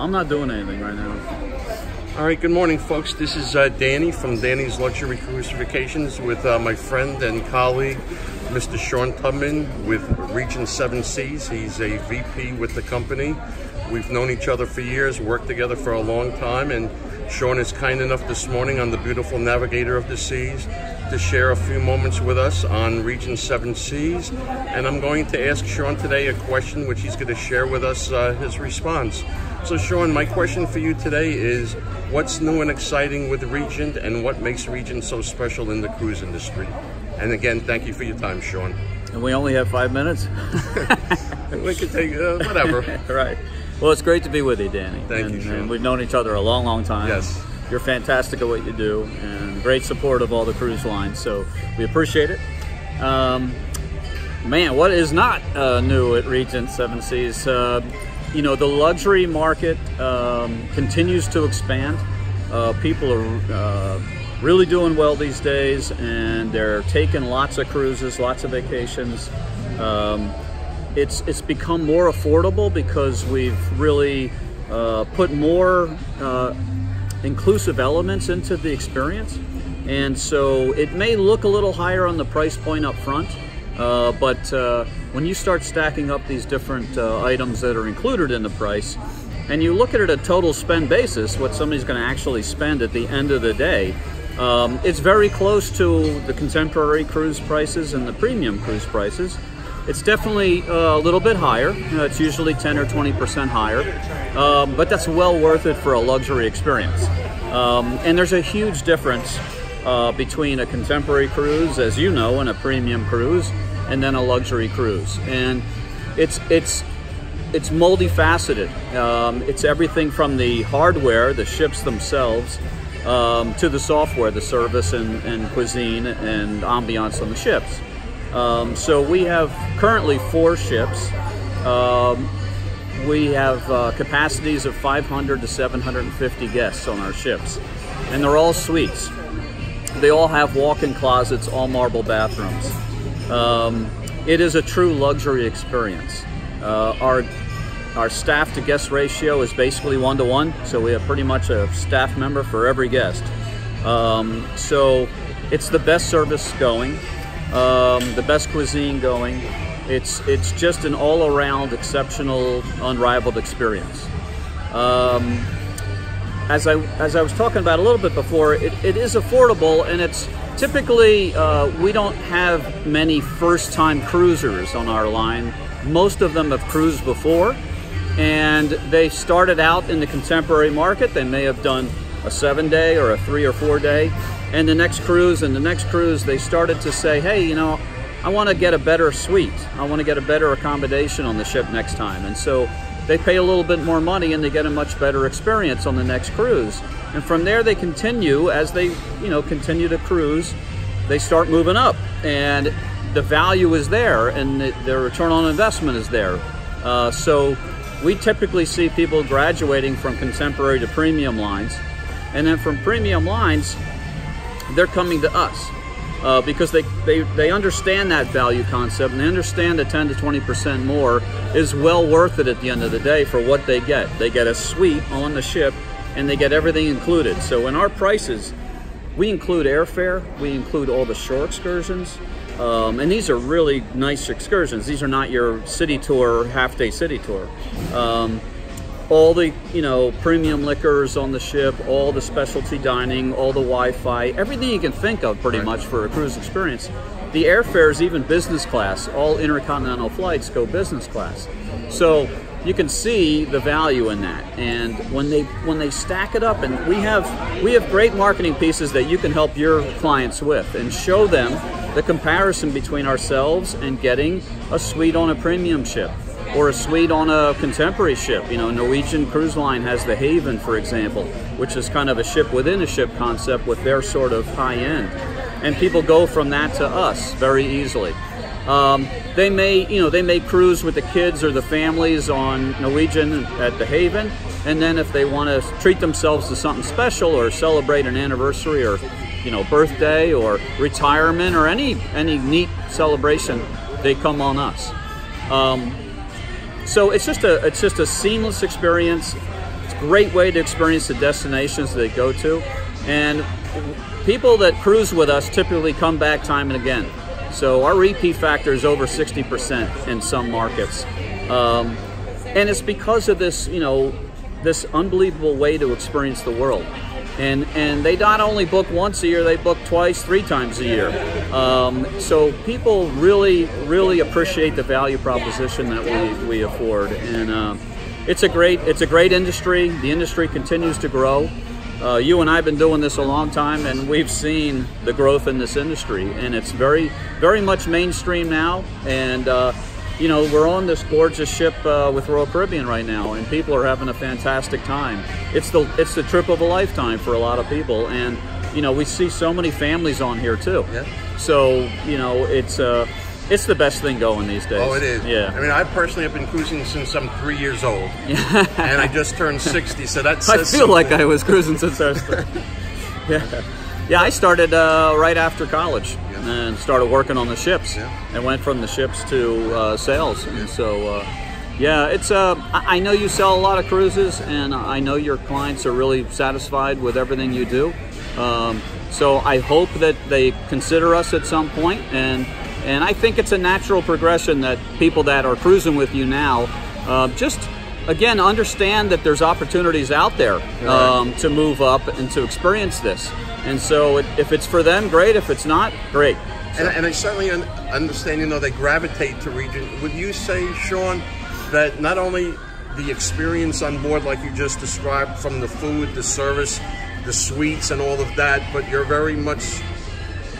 I'm not doing anything right now. All right, good morning, folks. This is uh, Danny from Danny's Luxury Cruise Vacations with uh, my friend and colleague, Mr. Shawn Tubman with Regent Seven Seas. He's a VP with the company. We've known each other for years, worked together for a long time, and Shawn is kind enough this morning on the beautiful Navigator of the Seas to share a few moments with us on Regent Seven Seas. And I'm going to ask Shawn today a question which he's going to share with us uh, his response. So, Shawn, my question for you today is what's new and exciting with Regent and what makes Regent so special in the cruise industry? And again, thank you for your time, Shawn. And we only have five minutes? we could take uh, whatever. right. Well, it's great to be with you, Danny. Thank and, you, Shawn. And we've known each other a long, long time. Yes. You're fantastic at what you do and great support of all the cruise lines. So we appreciate it. Um, man, what is not uh, new at Regent Seven Seas? Uh, you know, the luxury market um, continues to expand. Uh, people are uh, really doing well these days, and they're taking lots of cruises, lots of vacations. Um, it's it's become more affordable because we've really uh, put more uh, inclusive elements into the experience, and so it may look a little higher on the price point up front. Uh, but uh, when you start stacking up these different uh, items that are included in the price, and you look at it at a total spend basis, what somebody's going to actually spend at the end of the day, um, it's very close to the contemporary cruise prices and the premium cruise prices. It's definitely uh, a little bit higher. Uh, it's usually 10 or 20% higher, um, but that's well worth it for a luxury experience. Um, and there's a huge difference uh, between a contemporary cruise, as you know, and a premium cruise, and then a luxury cruise. And it's it's it's multifaceted. Um, it's everything from the hardware, the ships themselves, um, to the software, the service and, and cuisine and ambiance on the ships. Um, so we have currently four ships. Um, we have uh, capacities of 500 to 750 guests on our ships, and they're all suites. They all have walk-in closets, all marble bathrooms. Um, it is a true luxury experience. Uh, our our staff to guest ratio is basically one to one, so we have pretty much a staff member for every guest. Um, so it's the best service going, um, the best cuisine going. It's it's just an all around exceptional, unrivaled experience. Um, as I as I was talking about a little bit before, it, it is affordable and it's typically uh, we don't have many first time cruisers on our line. Most of them have cruised before and they started out in the contemporary market. They may have done a seven day or a three or four day. And the next cruise and the next cruise, they started to say, hey, you know, I want to get a better suite. I want to get a better accommodation on the ship next time. And so they pay a little bit more money and they get a much better experience on the next cruise. And from there they continue as they, you know, continue to cruise, they start moving up and the value is there and the, their return on investment is there. Uh, so we typically see people graduating from contemporary to premium lines. And then from premium lines, they're coming to us uh, because they, they, they understand that value concept and they understand that 10 to 20% more is well worth it at the end of the day for what they get. They get a suite on the ship and they get everything included. So in our prices, we include airfare, we include all the shore excursions, um, and these are really nice excursions. These are not your city tour, half day city tour. Um, all the you know premium liquors on the ship, all the specialty dining, all the Wi-Fi, everything you can think of pretty right. much for a cruise experience. The airfares, even business class. All intercontinental flights go business class. So you can see the value in that. And when they when they stack it up, and we have we have great marketing pieces that you can help your clients with and show them the comparison between ourselves and getting a suite on a premium ship or a suite on a contemporary ship. You know, Norwegian Cruise Line has the Haven, for example, which is kind of a ship within a ship concept with their sort of high end. And people go from that to us very easily. Um, they may, you know, they may cruise with the kids or the families on Norwegian at the Haven, and then if they want to treat themselves to something special or celebrate an anniversary or, you know, birthday or retirement or any any neat celebration, they come on us. Um, so it's just a it's just a seamless experience. It's a great way to experience the destinations they go to, and people that cruise with us typically come back time and again. So our repeat factor is over 60% in some markets. Um, and it's because of this, you know, this unbelievable way to experience the world. And, and they not only book once a year, they book twice, three times a year. Um, so people really, really appreciate the value proposition that we, we afford. And uh, it's a great, it's a great industry. The industry continues to grow. Uh, you and I have been doing this a long time, and we've seen the growth in this industry, and it's very, very much mainstream now. And uh, you know, we're on this gorgeous ship uh, with Royal Caribbean right now, and people are having a fantastic time. It's the it's the trip of a lifetime for a lot of people, and you know, we see so many families on here too. Yeah. So you know, it's uh, it's the best thing going these days. Oh, it is. Yeah. I mean, I personally have been cruising since I'm three years old, and I just turned 60, so that's. I feel like. I was cruising since I was. Three. yeah. Yeah, I started uh, right after college Yeah. and started working on the ships, Yeah. and went from the ships to uh, sales. And so, uh, yeah, it's. Uh, I I know you sell a lot of cruises, and I know your clients are really satisfied with everything you do. Um, so I hope that they consider us at some point, and and I think it's a natural progression that people that are cruising with you now uh, just again understand that there's opportunities out there um, to move up and to experience this. And so it, if it's for them, great. If it's not, great. And, and I certainly un- understand, you know, they gravitate to Regent. Would you say, Shawn, that not only the experience on board, like you just described, from the food, the service, the suites, and all of that, but you're very much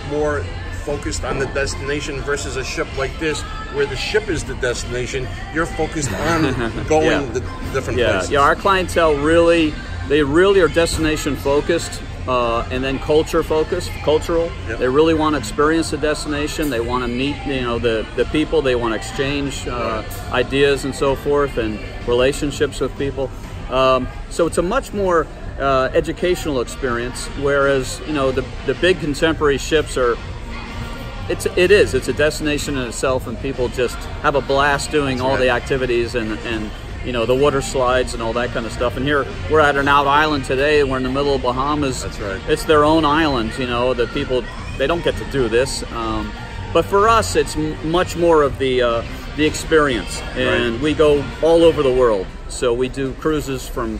more focused on the destination versus a ship like this, where the ship is the destination. You're focused on going Yeah. the different Yeah, places. yeah. Our clientele really, they really are destination focused, uh, and then culture focused, cultural. Yep. They really want to experience the destination. They want to meet, you know, the the people. They want to exchange uh, ideas and so forth, and relationships with people. Um, so it's a much more uh, educational experience. Whereas, you know, the the big contemporary ships are it's it is it's a destination in itself and people just have a blast doing all right. the activities and and you know the water slides and all that kind of stuff and here we're at an out island today we're in the middle of bahamas That's right. it's their own island you know the people they don't get to do this um, but for us it's m- much more of the uh, the experience and Right. we go all over the world so we do cruises from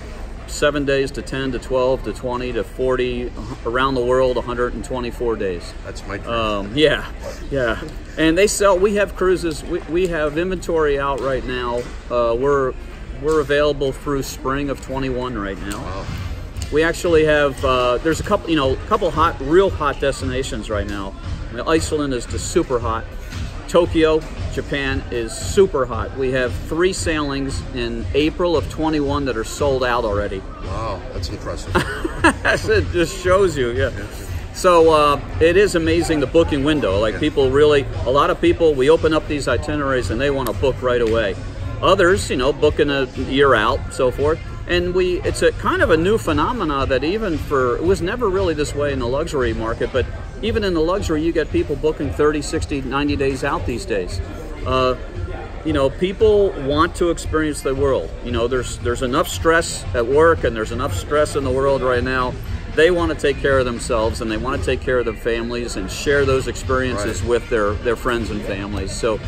seven days to 10 to 12 to 20 to 40 around the world 124 days That's my dream. um, yeah, yeah, and they sell. We have cruises. We, we have inventory out right now. Uh, we're we're available through spring of 21 right now. Wow. We actually have. Uh, there's a couple, you know, a couple hot, real hot destinations right now. I mean, Iceland is just super hot. Tokyo, Japan is super hot. We have three sailings in April of 21 that are sold out already. Wow, that's impressive. it just shows you, yeah. So uh, it is amazing the booking window. Like people really, a lot of people, we open up these itineraries and they want to book right away. Others, you know, booking a year out, so forth. And we, it's a kind of a new phenomena that even for, it was never really this way in the luxury market, but even in the luxury, you get people booking 30, 60, 90 days out these days. Uh, you know, people want to experience the world. You know, there's there's enough stress at work and there's enough stress in the world right now. They want to take care of themselves and they want to take care of their families and share those experiences Right. with their their friends and families. So.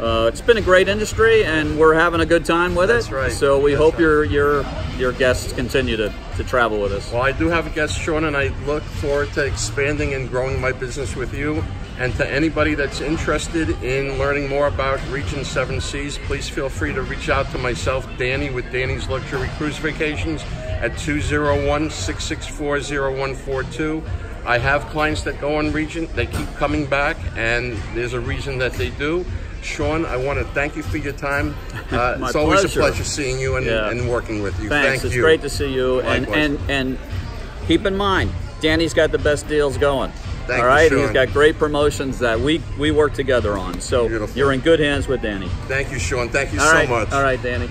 Uh, it's been a great industry, and we're having a good time with That's it. right. So we That's hope right. your your your guests continue to, to travel with us. Well, I do have a guest, Shawn, and I look forward to expanding and growing my business with you. And to anybody that's interested in learning more about Regent 7 Seas, please feel free to reach out to myself, Danny, with Danny's Luxury Cruise Vacations at 201 664 0142. I have clients that go on Regent, they keep coming back, and there's a reason that they do. Shawn, I want to thank you for your time. Uh, it's always pleasure. a pleasure seeing you and, Yeah. and working with you. Thanks. Thank it's you. great to see you. And, Likewise. and and keep in mind, Danny's got the best deals going. Thank all you, right, Shawn. he's got great promotions that we we work together on. So Beautiful. you're in good hands with Danny. Thank you, Shawn. Thank you All so right, much. all right, Danny.